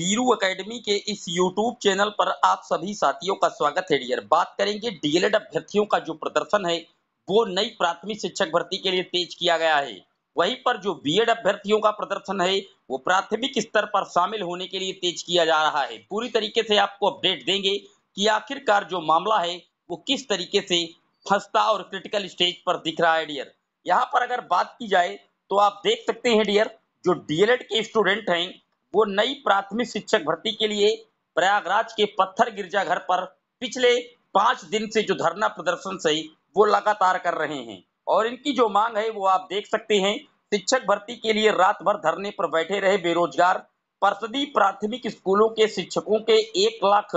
Biru academy के इस YouTube channel पर आप सभी साथियों का स्वागत है डियर बात करेंगे डीएलएड अभ्यर्थियों का जो प्रदर्शन है, वो नई प्राथमिक शिक्षक भर्ती के लिए तेज किया गया है। वहीं पर जो बीएड अभ्यर्थियों का प्रदर्शन है, वो प्राथमिक स्तर पर शामिल होने के लिए तेज किया जा रहा है। पूरी तरीके से आपको अपडेट देंगे कि आखिरकार जो मामला है, वो किस तरीके से फंसता और क्रिटिकल स्टेज पर दिख रहा है डियर यहाँ पर अगर बात की जाए तो आप देख सकते हैं डियर जो डीएलएड के स्टूडेंट हैं वो नई प्राथमिक शिक्षक भर्ती के लिए प्रयागराज के पत्थर गिरजाघर पर पिछले पाँच दिन से जो धरना प्रदर्शन से वो लगातार कर रहे हैं। और इनकी जो मांग है वो आप देख सकते हैं। शिक्षक भर्ती के लिए रात भर धरने पर बैठे रहे बेरोजगार परिषदी प्राथमिक स्कूलों के शिक्षकों के एक लाख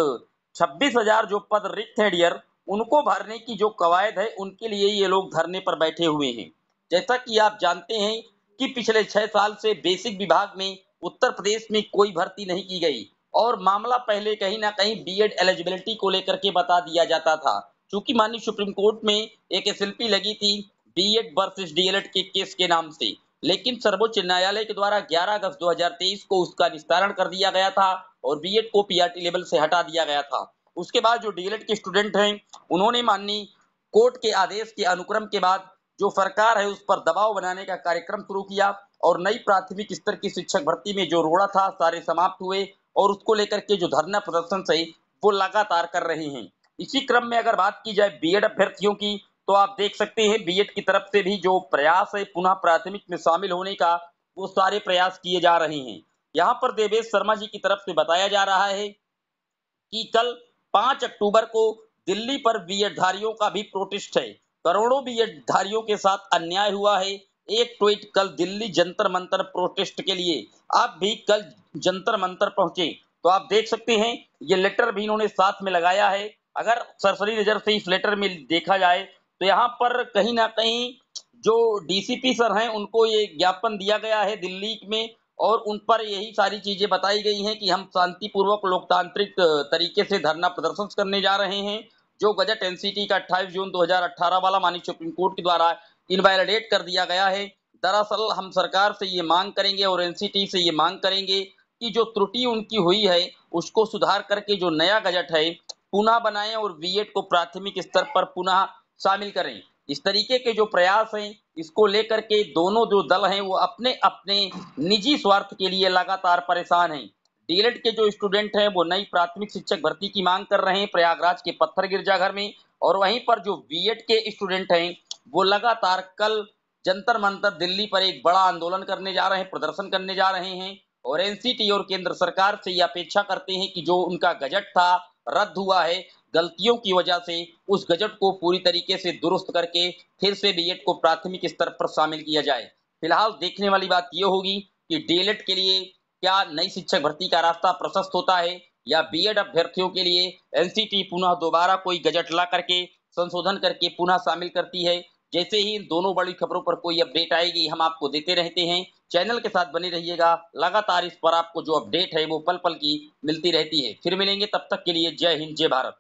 छब्बीस हज़ार जो पद रिक्त है डियर, उनको भरने की जो कवायद है, उनके लिए ये लोग धरने पर बैठे हुए हैं। जैसा कि आप जानते हैं कि पिछले छह साल से बेसिक विभाग में उत्तर प्रदेश में कोई भर्ती नहीं की गई। और मामला पहले कहीं ना कहीं बीएड एलिजिबिलिटी को लेकर के बता दिया जाता था। क्योंकि माननीय सुप्रीम कोर्ट में एक एसएलपी लगी थी बीएड वर्सेस डीएलएड के केस के नाम से। लेकिन सर्वोच्च न्यायालय के द्वारा 11 अगस्त 2023 को उसका निस्तारण कर दिया गया था और बीएड को पीआरटी लेवल से हटा दिया गया था। उसके बाद जो डीएलएड के स्टूडेंट हैं, उन्होंने माननीय कोर्ट के आदेश के अनुक्रम के बाद जो सरकार है उस पर दबाव बनाने का कार्यक्रम शुरू किया। और नई प्राथमिक स्तर की शिक्षक भर्ती में जो रोड़ा था, सारे समाप्त हुए और उसको लेकर के जो धरना प्रदर्शन से वो लगातार कर रहे हैं। इसी क्रम में अगर बात की जाए बीएड अभ्यर्थियों की तो आप देख सकते हैं बीएड की तरफ़ से भी जो प्रयास है, पुनः प्राथमिक में शामिल होने का, वो सारे प्रयास किए जा रहे हैं। यहाँ पर देवेश शर्मा जी की तरफ़ से बताया जा रहा है कि कल पाँच अक्टूबर को दिल्ली पर बीएड धारियों का भी प्रोटेस्ट है। करोड़ों बीएड धारियों के साथ अन्याय हुआ है। एक ट्वीट, कल दिल्ली जंतर मंतर प्रोटेस्ट के लिए आप भी कल जंतर मंतर पहुँचे। तो आप देख सकते हैं, ये लेटर भी इन्होंने साथ में लगाया है। अगर सरसरी नज़र से इस लेटर में देखा जाए तो यहाँ पर कहीं ना कहीं जो डीसीपी सर हैं, उनको ये ज्ञापन दिया गया है दिल्ली में, और उन पर यही सारी चीज़ें बताई गई हैं कि हम शांतिपूर्वक लोकतांत्रिक तरीके से धरना प्रदर्शन करने जा रहे हैं, जो गजट एनसीटी का 28 जून 2018 वाला माननीय सुप्रीम कोर्ट के द्वारा इनवैलिडेट कर दिया गया है। दरअसल हम सरकार से ये मांग करेंगे और एनसीटी से ये मांग करेंगे कि जो त्रुटि उनकी हुई है, उसको सुधार करके जो नया गजट है, पुनः बनाएँ और बीएड को प्राथमिक स्तर पर पुनः शामिल करें। इस तरीके के जो प्रयास हैं, इसको लेकर के दोनों जो दल हैं, वो अपने अपने निजी स्वार्थ के लिए लगातार परेशान हैं। डीएलएड के जो स्टूडेंट हैं, वो नई प्राथमिक शिक्षक भर्ती की मांग कर रहे हैं प्रयागराज के पत्थर गिरजाघर में और वहीं पर जो बीएड के स्टूडेंट हैं वो लगातार कल जंतर मंतर दिल्ली पर एक बड़ा आंदोलन करने जा रहे हैं, प्रदर्शन करने जा रहे हैं और एनसीटी और केंद्र सरकार से ये अपेक्षा करते हैं कि जो उनका गजट था, रद्द हुआ है, गलतियों की वजह से उस गजट को पूरी तरीके से दुरुस्त करके फिर से बीएड को प्राथमिक स्तर पर शामिल किया जाए। फ़िलहाल देखने वाली बात यह होगी कि डीएलएड के लिए क्या नई शिक्षक भर्ती का रास्ता प्रशस्त होता है या बीएड अभ्यर्थियों के लिए एनसीटी पुनः दोबारा कोई गजट ला करके संशोधन करके पुनः शामिल करती है। जैसे ही इन दोनों बड़ी खबरों पर कोई अपडेट आएगी, हम आपको देते रहते हैं। चैनल के साथ बने रहिएगा। लगातार इस पर आपको जो अपडेट है, वो पल पल की मिलती रहती है। फिर मिलेंगे तब तक के लिए जय हिंद, जय भारत।